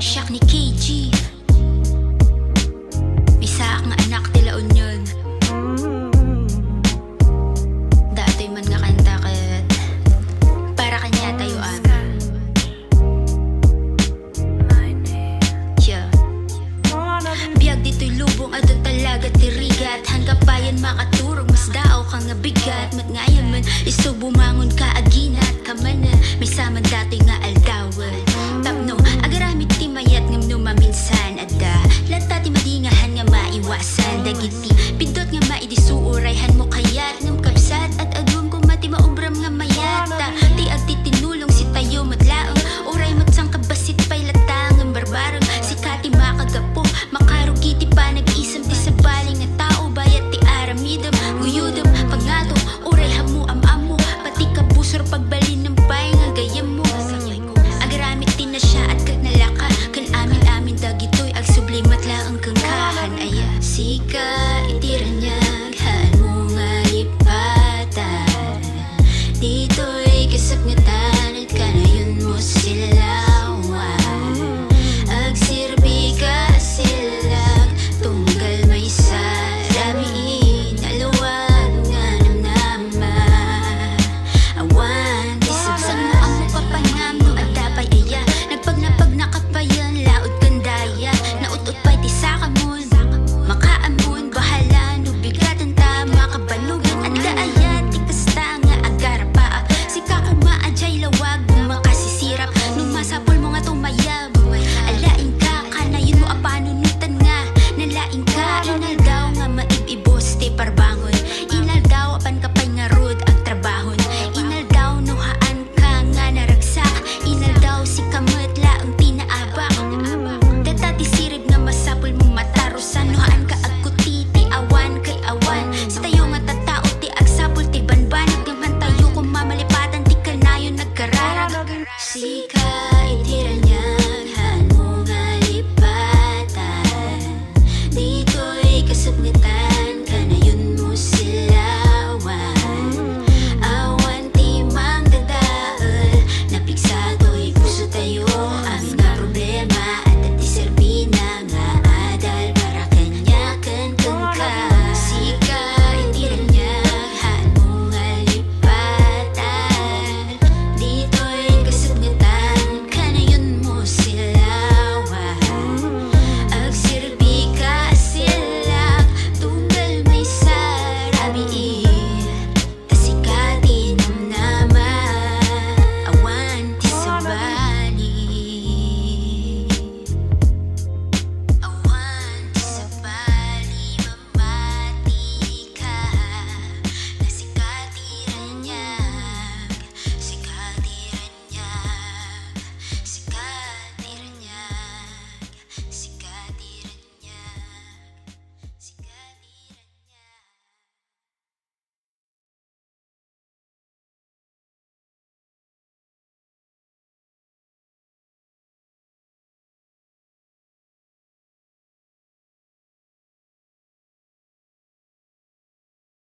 Siyak ni KG Bisa ang anak tila unyon Datoy man nga kanta kat Para kanya tayo am Yeah. Biyag dito'y lubong ato talaga tirigat. Hanggang bayan makaturog Mas daaw ka nga bigat. Mat ngayon man Isubo mangon ka aginat Kamanan May saman dato'y nga extrañar.